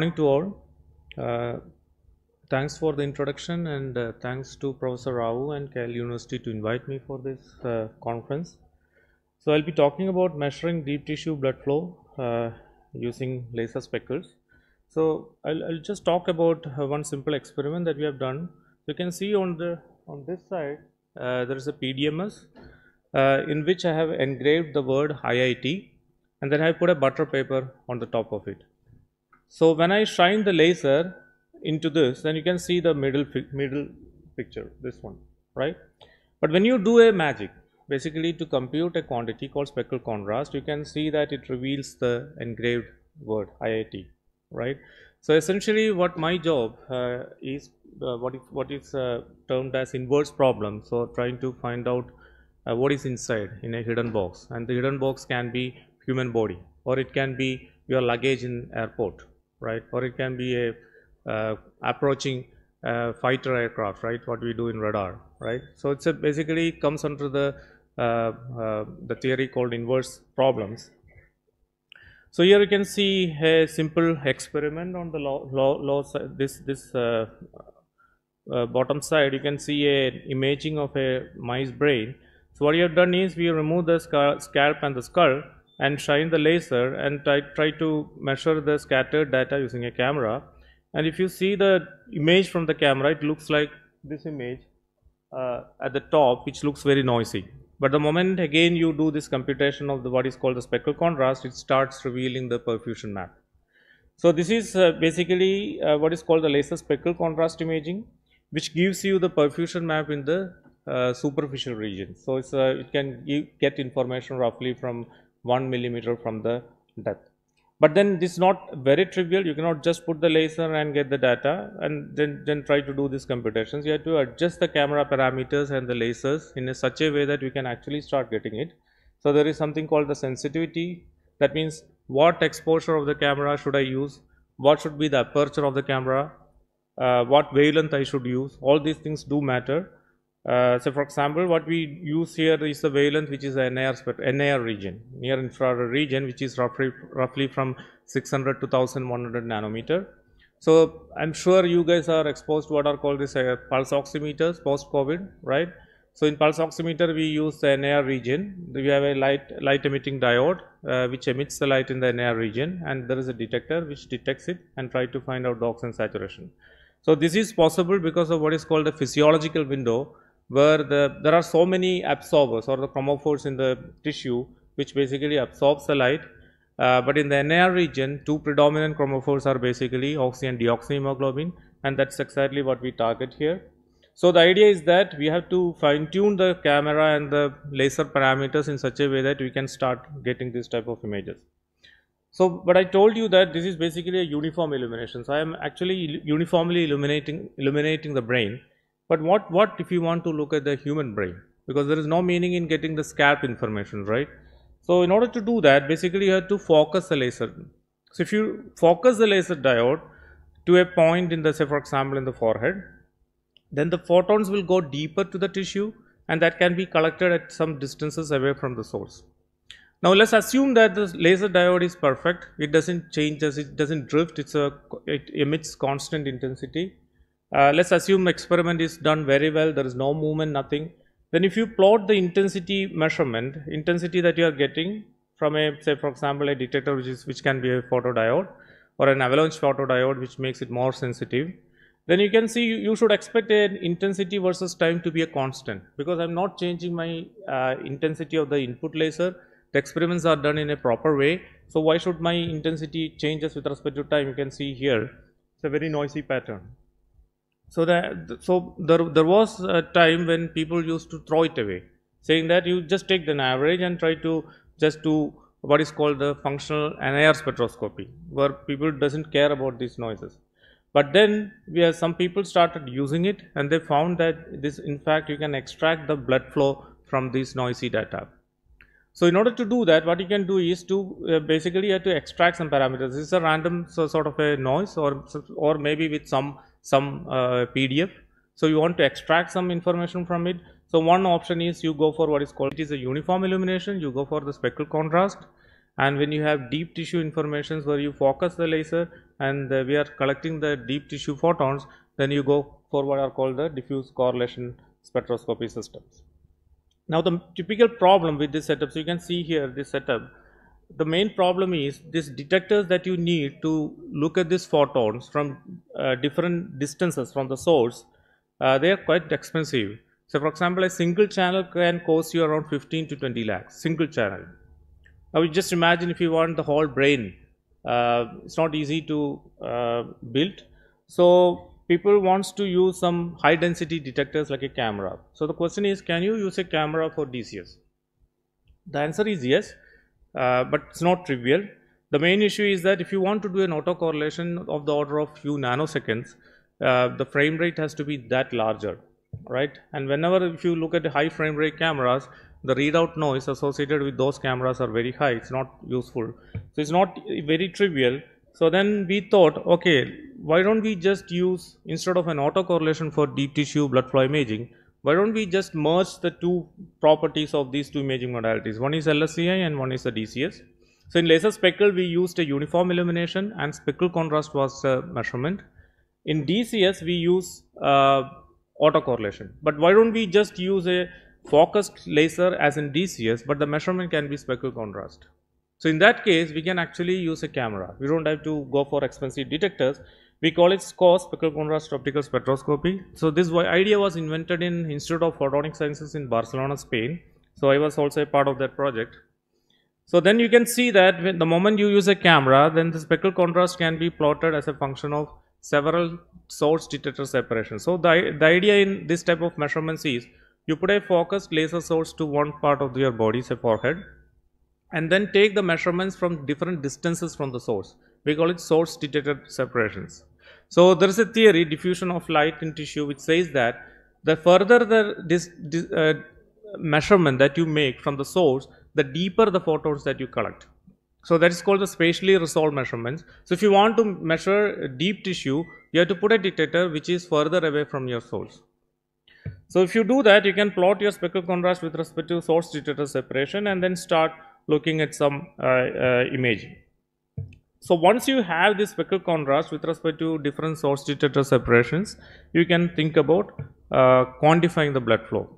morning to all. Uh, thanks for the introduction and uh, thanks to Professor Rao and KL University to invite me for this uh, conference. So I'll be talking about measuring deep tissue blood flow uh, using laser speckles. So I'll, I'll just talk about uh, one simple experiment that we have done. You can see on the on this side uh, there is a PDMS in which I have engraved the word IIT and then I put a butter paper on the top of it. So when I shine the laser into this, then you can see the middle middle picture, this one, right? But when you do a magic, basically to compute a quantity called speckle contrast, you can see that it reveals the engraved word IIT, right? So essentially, what my job uh, is, uh, what is what is uh, termed as inverse problem. So trying to find out uh, what is inside in a hidden box, and the hidden box can be human body, or it can be your luggage in airport, right? Or it can be a uh, approaching uh, fighter aircraft, right? What we do in radar, right? So it's a basically comes under the uh, uh, the theory called inverse problems. So here you can see a simple experiment on the low, low side, this this uh, uh, bottom side. You can see a imaging of a mice brain. So what you have done is we remove the scalp and the skull and shine the laser and try, try to measure the scattered data using a camera. And if you see the image from the camera, it looks like this image uh, at the top, which looks very noisy. But the moment again you do this computation of the what is called the speckle contrast, it starts revealing the perfusion map. So this is uh, basically uh, what is called the laser speckle contrast imaging, which gives you the perfusion map in the uh, superficial region. So it's, uh, it can get information roughly from 1 millimeter from the depth. But then this is not very trivial, you cannot just put the laser and get the data and then, then try to do these computations. You have to adjust the camera parameters and the lasers in a such a way that we can actually start getting it. So there is something called the sensitivity, that means what exposure of the camera should I use, what should be the aperture of the camera, uh, what wavelength I should use, all these things do matter uh, so for example, what we use here is the wavelength which is the NIR, NIR region, near infrared region which is roughly, roughly from 600 to 1100 nanometer. So I'm sure you guys are exposed to what are called this uh, pulse oximeters post COVID, right? So in pulse oximeter we use the NIR region. We have a light light emitting diode uh, which emits the light in the NIR region and there is a detector which detects it and try to find out the oxygen saturation. So this is possible because of what is called the physiological window where the, there are so many absorbers or the chromophores in the tissue which basically absorbs the light. Uh, but in the NIR region, two predominant chromophores are basically oxy and deoxyhemoglobin and that's exactly what we target here. So the idea is that we have to fine tune the camera and the laser parameters in such a way that we can start getting this type of images. So, but I told you that this is basically a uniform illumination. So I am actually uniformly illuminating illuminating the brain but what, what if you want to look at the human brain? Because there is no meaning in getting the scalp information, right? So in order to do that, basically you have to focus the laser. So if you focus the laser diode to a point in the, say for example, in the forehead, then the photons will go deeper to the tissue and that can be collected at some distances away from the source. Now let's assume that the laser diode is perfect. It doesn't change it doesn't drift. It's a it emits constant intensity uh, let's assume experiment is done very well, there is no movement, nothing. Then if you plot the intensity measurement, intensity that you are getting from a, say for example, a detector which is, which can be a photodiode or an avalanche photodiode which makes it more sensitive, then you can see you should expect an intensity versus time to be a constant because I'm not changing my uh, intensity of the input laser. The experiments are done in a proper way. So why should my intensity changes with respect to time? You can see here, it's a very noisy pattern. So that so there, there was a time when people used to throw it away, saying that you just take an average and try to just do what is called the functional NIR spectroscopy, where people doesn't care about these noises. But then we have some people started using it and they found that this in fact you can extract the blood flow from these noisy data. So in order to do that what you can do is to uh, basically you have to extract some parameters. This is a random so, sort of a noise or or maybe with some some uh, PDF. So you want to extract some information from it. So one option is you go for what is called it is a uniform illumination. You go for the speckle contrast, and when you have deep tissue informations where you focus the laser and uh, we are collecting the deep tissue photons then you go for what are called the diffuse correlation spectroscopy systems. Now the typical problem with this setup, so you can see here this setup, the main problem is these detectors that you need to look at these photons from uh, different distances from the source, uh, they are quite expensive. So for example, a single channel can cost you around 15 to 20 lakhs, single channel. Now you just imagine if you want the whole brain, uh, it's not easy to uh, build. So people wants to use some high density detectors like a camera. So the question is can you use a camera for DCS? The answer is yes, uh, but it's not trivial. The main issue is that if you want to do an autocorrelation of the order of few nanoseconds, uh, the frame rate has to be that larger, right? And whenever if you look at the high frame rate cameras, the readout noise associated with those cameras are very high. It's not useful. So it's not very trivial so then we thought, okay, why don't we just use, instead of an autocorrelation for deep tissue blood flow imaging, why don't we just merge the two properties of these two imaging modalities? One is LSCI and one is the DCS. So in laser speckle, we used a uniform illumination and speckle contrast was the measurement. In DCS, we use uh, autocorrelation. But why don't we just use a focused laser as in DCS, but the measurement can be speckle contrast. So in that case, we can actually use a camera. We don't have to go for expensive detectors. We call it SCOS, speckle contrast optical spectroscopy. So this idea was invented in Institute of Photonic Sciences in Barcelona, Spain. So I was also a part of that project. So then you can see that the moment you use a camera, then the speckle contrast can be plotted as a function of several source detector separations. So the, the idea in this type of measurements is you put a focused laser source to one part of your body, say forehead, and then take the measurements from different distances from the source. We call it source detector separations. So there is a theory, diffusion of light in tissue, which says that the further the this, this, uh, measurement that you make from the source, the deeper the photons that you collect. So that is called the spatially resolved measurements. So if you want to measure deep tissue, you have to put a detector which is further away from your source. So if you do that, you can plot your speckle contrast with respect to source detector separation and then start looking at some uh, uh, imaging. So once you have this speckle contrast with respect to different source detector separations, you can think about uh, quantifying the blood flow.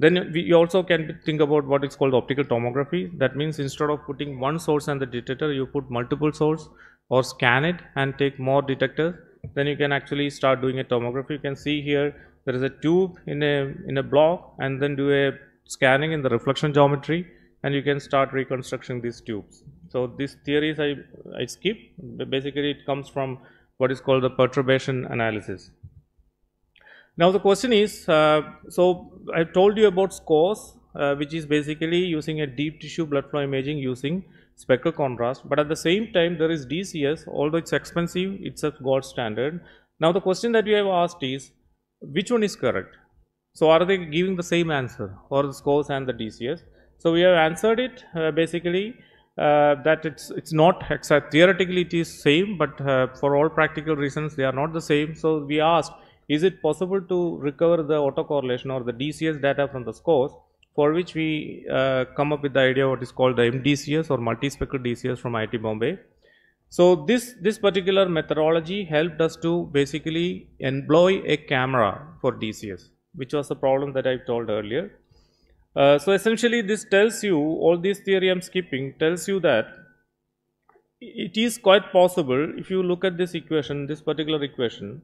Then we also can think about what is called optical tomography. That means instead of putting one source and the detector, you put multiple source or scan it and take more detectors. Then you can actually start doing a tomography. You can see here there is a tube in a in a block and then do a scanning in the reflection geometry and you can start reconstructing these tubes. So these theories I, I skip, basically it comes from what is called the perturbation analysis. Now the question is, uh, so I told you about SCOS, uh, which is basically using a deep tissue blood flow imaging using speckle contrast, but at the same time there is DCS, although it's expensive, it's a gold standard. Now the question that we have asked is, which one is correct? So are they giving the same answer for the SCOS and the DCS? So we have answered it uh, basically uh, that it's it's not exact theoretically it is same but uh, for all practical reasons they are not the same. So we asked is it possible to recover the autocorrelation or the DCS data from the SCOS? for which we uh, come up with the idea what is called the MDCS or multi-speckle DCS from IIT Bombay. So this, this particular methodology helped us to basically employ a camera for DCS, which was the problem that I told earlier. Uh, so essentially this tells you, all this theory I am skipping tells you that it is quite possible if you look at this equation, this particular equation,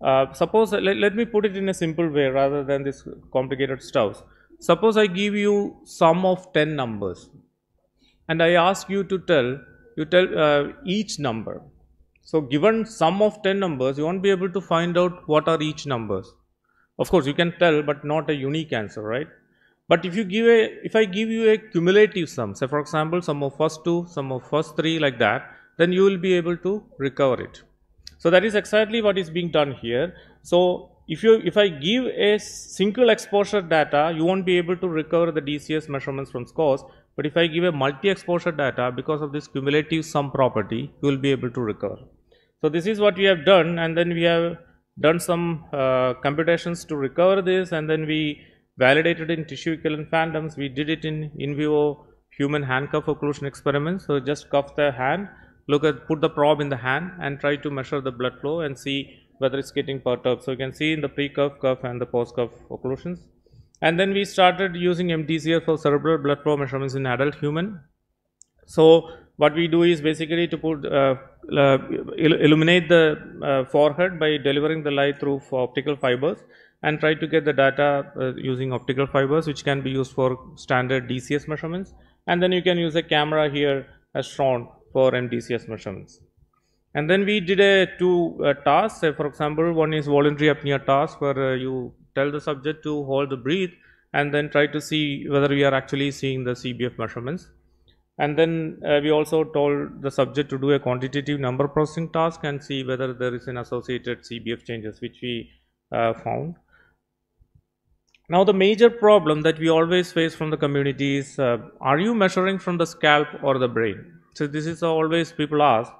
uh, suppose let, let, me put it in a simple way rather than this complicated stuff. Suppose I give you sum of 10 numbers and I ask you to tell, you tell uh, each number. So given sum of 10 numbers, you won't be able to find out what are each numbers. Of course, you can tell, but not a unique answer, right? But if you give a, if I give you a cumulative sum, say for example, sum of first two, sum of first three like that, then you will be able to recover it. So that is exactly what is being done here. So if you, if I give a single exposure data, you won't be able to recover the DCS measurements from SCOS. But if I give a multi-exposure data, because of this cumulative sum property, you will be able to recover. So this is what we have done, and then we have done some uh, computations to recover this, and then we validated in tissue equivalent phantoms. We did it in in vivo human hand cuff occlusion experiment. So just cuff the hand, look at, put the probe in the hand and try to measure the blood flow and see whether it's getting perturbed. So you can see in the pre-cuff, cuff and the post-cuff occlusions. And then we started using MDCS for cerebral blood flow measurements in adult human. So what we do is basically to put uh, uh, illuminate the uh, forehead by delivering the light through optical fibers and try to get the data uh, using optical fibers which can be used for standard DCS measurements and then you can use a camera here as shown for MDCS measurements. And then we did a two uh, tasks for example one is voluntary apnea task where uh, you tell the subject to hold the breath and then try to see whether we are actually seeing the CBF measurements. And then uh, we also told the subject to do a quantitative number processing task and see whether there is an associated CBF changes which we uh, found. Now the major problem that we always face from the community is, uh, are you measuring from the scalp or the brain? So this is always people ask.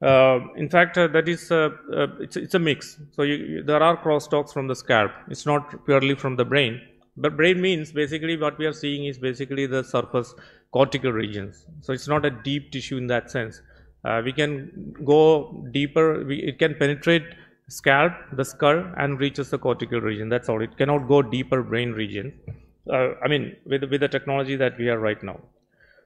Uh, in fact, uh, that is uh, uh, it's, it's a mix. So you, you, there are crosstalks from the scalp. It's not purely from the brain. But brain means basically what we are seeing is basically the surface cortical regions. So it's not a deep tissue in that sense. Uh, we can go deeper. We, it can penetrate scalp, the skull and reaches the cortical region. That's all. It cannot go deeper brain region. Uh, I mean, with, with the technology that we are right now.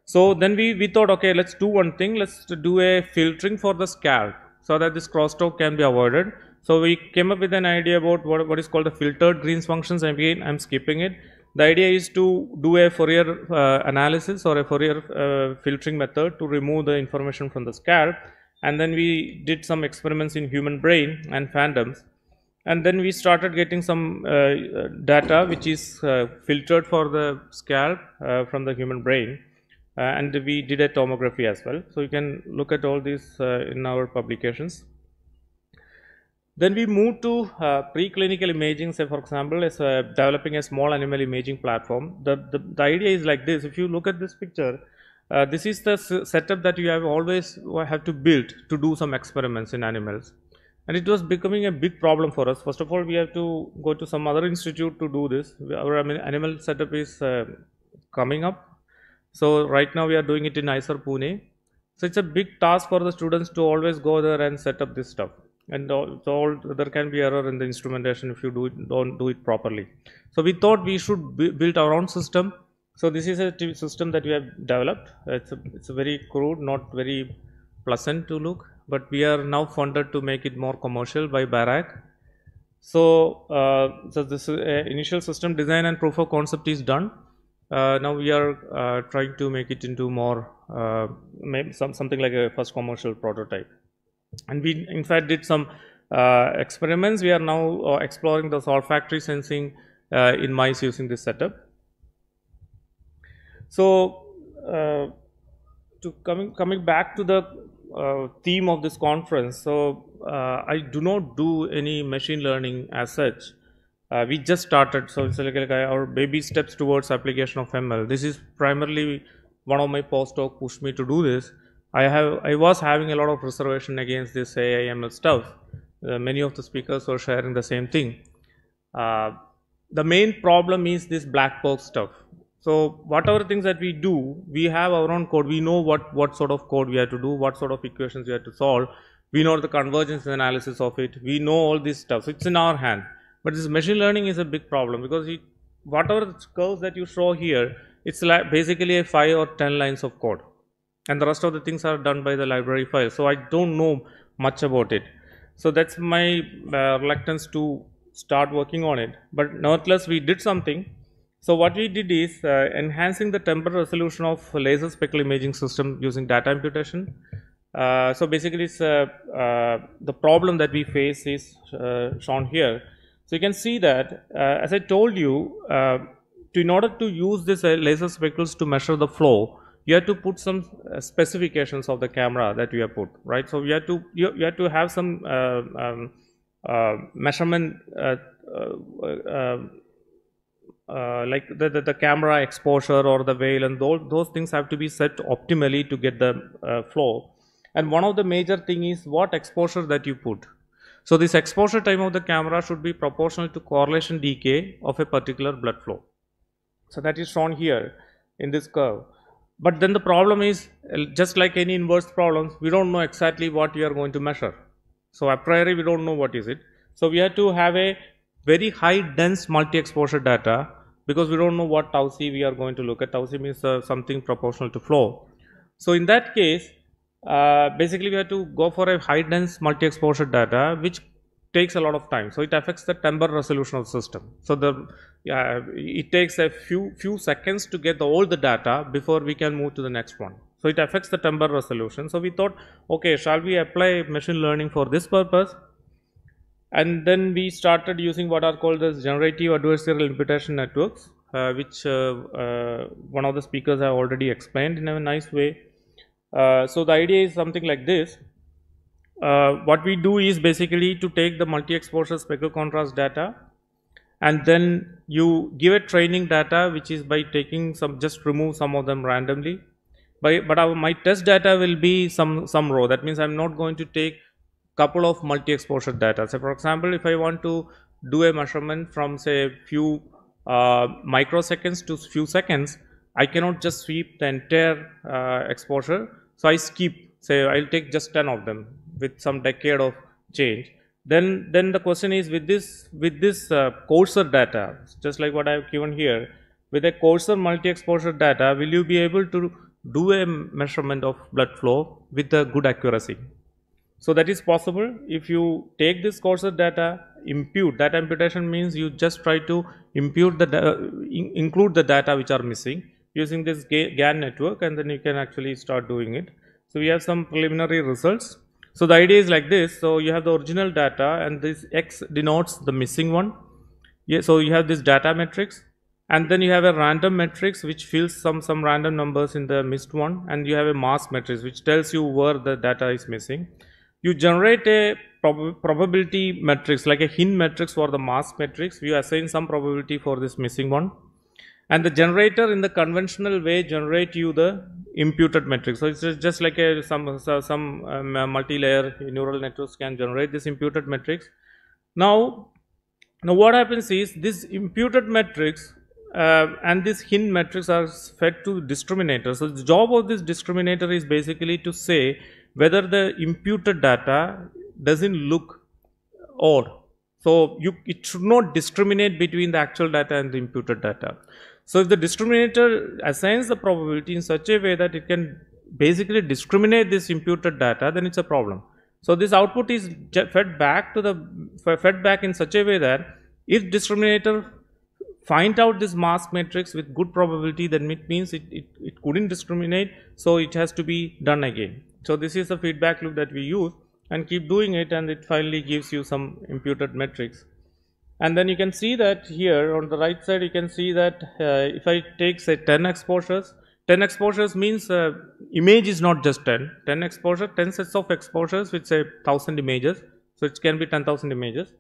So then we, we thought, okay, let's do one thing. Let's do a filtering for the scalp so that this crosstalk can be avoided. So we came up with an idea about what, what is called the filtered Green's functions. Again, I'm skipping it. The idea is to do a Fourier uh, analysis or a Fourier uh, filtering method to remove the information from the scalp and then we did some experiments in human brain and phantoms. And then we started getting some uh, data which is uh, filtered for the scalp uh, from the human brain. Uh, and we did a tomography as well. So you can look at all these uh, in our publications. Then we moved to uh, preclinical imaging. Say for example as developing a small animal imaging platform. The, the, the idea is like this. If you look at this picture uh, this is the setup that you have always have to build to do some experiments in animals. And it was becoming a big problem for us. First of all, we have to go to some other institute to do this. Our animal setup is uh, coming up. So right now we are doing it in IISER Pune. So it's a big task for the students to always go there and set up this stuff. And so all, there can be error in the instrumentation if you do it, don't do it properly. So we thought we should build our own system so this is a system that we have developed. It's a, it's a very crude, not very pleasant to look, but we are now funded to make it more commercial by BIRAC. So, uh, so this uh, initial system design and proof of concept is done. Uh, now we are uh, trying to make it into more uh, some, something like a first commercial prototype. And we in fact did some uh, experiments. We are now exploring the olfactory sensing in mice using this setup. So, uh, to coming coming back to the uh, theme of this conference, so uh, I do not do any machine learning as such. We just started, so it's like, like our baby steps towards application of ML. This is primarily one of my postdoc pushed me to do this. I have I was having a lot of reservation against this AI ML stuff. Uh, many of the speakers were sharing the same thing. Uh, the main problem is this black box stuff so whatever things that we do, we have our own code. We know what, what sort of code we have to do, what sort of equations we have to solve. We know the convergence analysis of it. We know all this stuff. So it's in our hand. But this machine learning is a big problem because it, whatever curves that you show here, it's like basically a 5 or 10 lines of code. And the rest of the things are done by the library file. So I don't know much about it. So that's my uh, reluctance to start working on it. But nevertheless, we did something so what we did is uh, enhancing the temporal resolution of laser speckle imaging system using data imputation. Uh, so basically, uh, uh, the problem that we face is uh, shown here. So you can see that, uh, as I told you, to, in order to use this laser speckles to measure the flow, you have to put some specifications of the camera that you have put, right? So you have to you, you have to have some um, measurement uh, like the, the, the, camera exposure or the veil and those, those things have to be set optimally to get the uh, flow. And one of the major thing is what exposure that you put. So this exposure time of the camera should be proportional to correlation decay of a particular blood flow. So that is shown here in this curve. but then the problem is uh, just like any inverse problems we don't know exactly what we are going to measure so a priori we don't know what is it so we have to have a very high dense multi-exposure data because we don't know what tau c we are going to look at. Tau c means uh, something proportional to flow. So in that case uh, basically we have to go for a high dense multi-exposure data which takes a lot of time. So it affects the temporal resolution of the system. So the uh, it takes a few few seconds to get the, all the data before we can move to the next one. So it affects the temporal resolution. So we thought okay shall we apply machine learning for this purpose and then we started using what are called as generative adversarial imputation networks uh, which uh, uh, one of the speakers have already explained in a nice way. Uh, so the idea is something like this. Uh, what we do is basically to take the multi-exposure speckle contrast data and then you give a training data which is by taking some just remove some of them randomly. By but our, my test data will be some some row. That means i'm not going to take couple of multi-exposure data. So for example if i want to do a measurement from say few uh, microseconds to few seconds i cannot just sweep the entire uh, exposure. So i skip. Say i'll take just 10 of them with some decade of change. Then then the question is with this with this uh, coarser data just like what I have given here with a coarser multi-exposure data will you be able to do a measurement of blood flow with a good accuracy. So that is possible if you take this coarser data impute that imputation means you just try to impute the in include the data which are missing using this GAN network and then you can actually start doing it. So we have some preliminary results so the idea is like this. So you have the original data and this X denotes the missing one. Yeah, so you have this data matrix and then you have a random matrix which fills some some random numbers in the missed one and you have a mask matrix which tells you where the data is missing. You generate a prob probability matrix like a hint matrix for the mask matrix. You assign some probability for this missing one and the generator in the conventional way generate you the imputed matrix. So, it is just like a some some um, multi-layer neural networks can generate this imputed matrix. Now, now what happens is this imputed matrix uh, and this hint matrix are fed to discriminator. So, the job of this discriminator is basically to say whether the imputed data doesn't look odd. So, you it should not discriminate between the actual data and the imputed data. So, if the discriminator assigns the probability in such a way that it can basically discriminate this imputed data, then it is a problem. So, this output is fed back to the fed back in such a way that if discriminator find out this mask matrix with good probability then it means it, it, it couldn't discriminate so it has to be done again. So, this is the feedback loop that we use and keep doing it and it finally gives you some imputed metrics. and then you can see that here on the right side you can see that uh, if I take say 10 exposures 10 exposures means uh, image is not just 10 10 exposure 10 sets of exposures with say 1000 images. So it can be 10,000 images.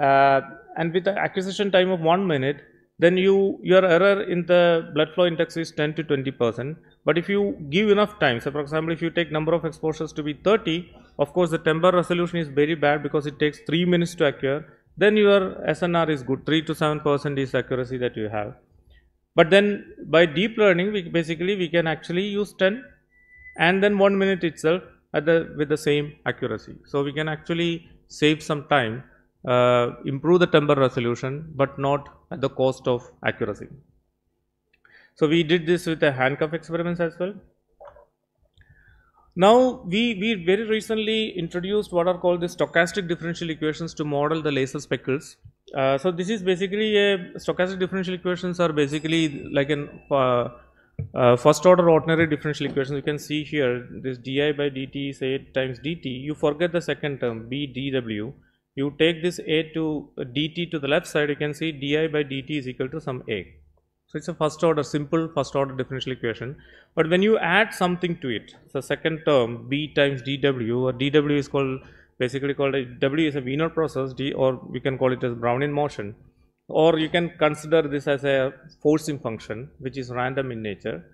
Uh, and with the acquisition time of 1 minute then you your error in the blood flow index is 10 to 20 percent but if you give enough time so for example if you take number of exposures to be 30 of course the temporal resolution is very bad because it takes 3 minutes to occur then your SNR is good 3 to 7 percent is accuracy that you have. But then by deep learning we basically we can actually use 10 and then 1 minute itself at the with the same accuracy. So, we can actually save some time uh, improve the temporal resolution, but not at the cost of accuracy. So, we did this with the handcuff experiments as well. Now, we, we very recently introduced what are called the stochastic differential equations to model the laser speckles. Uh, so, this is basically a stochastic differential equations are basically like an uh, uh, first order ordinary differential equations. You can see here this di by dt is a times dt. You forget the second term b dw. You take this a to uh, dt to the left side. You can see di by dt is equal to some a. So, it is a first order simple first order differential equation, but when you add something to it, so second term b times dw or dw is called basically called a w is a Wiener process d or we can call it as Brownian motion or you can consider this as a forcing function which is random in nature,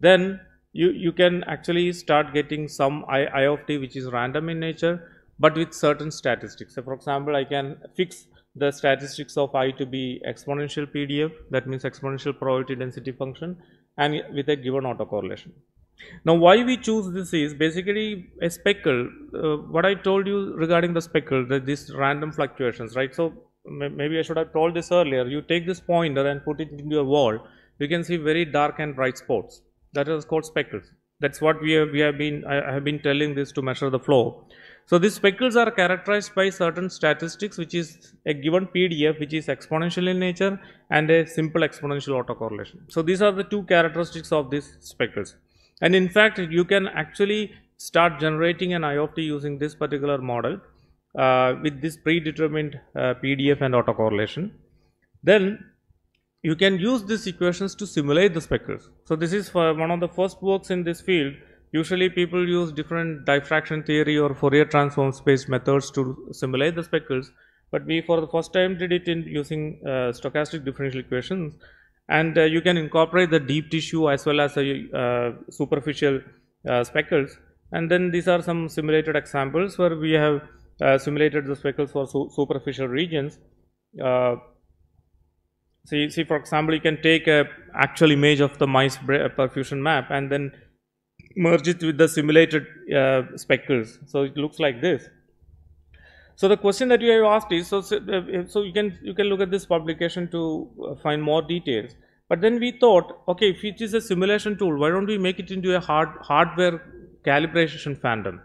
then you, you can actually start getting some I, I of t which is random in nature, but with certain statistics. So, for example, I can fix the statistics of i to be exponential PDF that means exponential probability density function and with a given autocorrelation. Now, why we choose this is basically a speckle. Uh, what I told you regarding the speckle, that these random fluctuations, right? So, maybe I should have told this earlier. You take this pointer and put it into a wall, you can see very dark and bright spots. That is called speckles. That's what we have, we have been, I have been telling this to measure the flow. So, these speckles are characterized by certain statistics which is a given PDF which is exponential in nature and a simple exponential autocorrelation. So, these are the two characteristics of these speckles and in fact you can actually start generating an IOFT using this particular model uh, with this predetermined uh, PDF and autocorrelation. Then you can use these equations to simulate the speckles. So, this is one of the first works in this field. Usually people use different diffraction theory or Fourier transform space methods to simulate the speckles, but we for the first time did it in using uh, stochastic differential equations. And uh, you can incorporate the deep tissue as well as the uh, superficial uh, speckles. And then these are some simulated examples where we have simulated the speckles for su superficial regions. See, see for example you can take a actual image of the mice perfusion map and then merge it with the simulated uh, speckles so it looks like this so the question that you have asked is so uh, so you can you can look at this publication to uh, find more details. But then we thought, okay, if it is a simulation tool, why don't we make it into a hard hardware calibration phantom?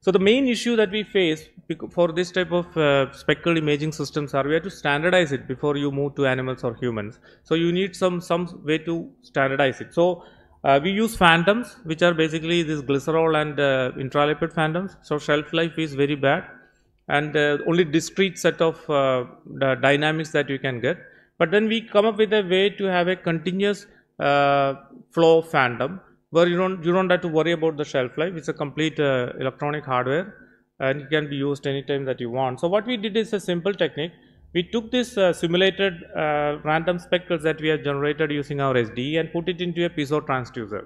So the main issue that we face for this type of uh, speckle imaging systems are we have to standardize it before you move to animals or humans. So you need some some way to standardize it. So uh, we use phantoms, which are basically this glycerol and uh, intralipid phantoms. So shelf life is very bad and uh, only discrete set of uh, dynamics that you can get. But then we come up with a way to have a continuous uh, flow phantom where you don't you don't have to worry about the shelf life. It's a complete uh, electronic hardware and it can be used anytime that you want. So what we did is a simple technique. We took this uh, simulated uh, random speckles that we have generated using our SDE and put it into a piezo transducer.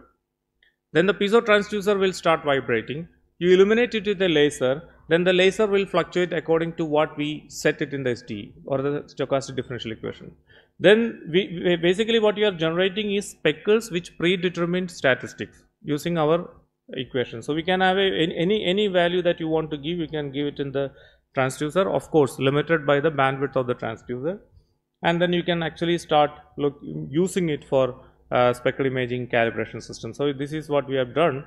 Then the piezo transducer will start vibrating. You illuminate it with a laser then the laser will fluctuate according to what we set it in the SDE or the stochastic differential equation. Then we, basically what you are generating is speckles which predetermined statistics using our equation. So we can have a, any any value that you want to give, you can give it in the transducer, of course limited by the bandwidth of the transducer, and then you can actually start look using it for uh, speckle imaging calibration system. So this is what we have done.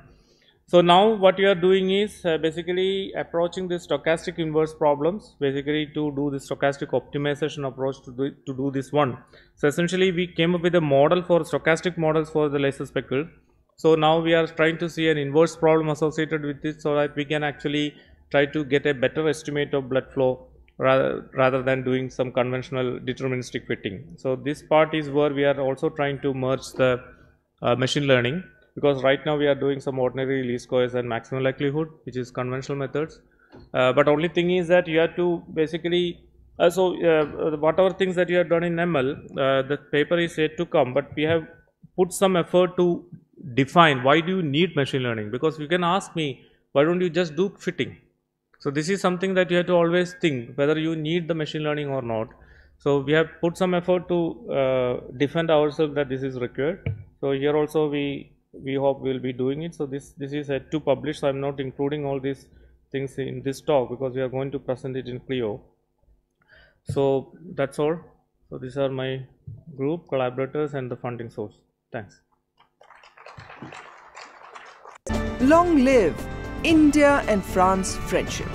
So now what you are doing is uh, basically approaching the stochastic inverse problems basically to do the stochastic optimization approach to do, to do this one. So essentially we came up with a model for stochastic models for the laser speckle. So now we are trying to see an inverse problem associated with it so that we can actually try to get a better estimate of blood flow rather, rather than doing some conventional deterministic fitting. So this part is where we are also trying to merge the uh, machine learning because right now we are doing some ordinary least squares and maximum likelihood which is conventional methods. Uh, but only thing is that you have to basically uh, so uh, whatever things that you have done in ML uh, the paper is yet to come but we have put some effort to define why do you need machine learning? Because you can ask me why don't you just do fitting so this is something that you have to always think whether you need the machine learning or not so we have put some effort to uh, defend ourselves that this is required so here also we we hope we will be doing it. So this this is a to publish. So I'm not including all these things in this talk because we are going to present it in CLEO. So that's all. So these are my group collaborators and the funding source. Thanks. Long live India and France friendship.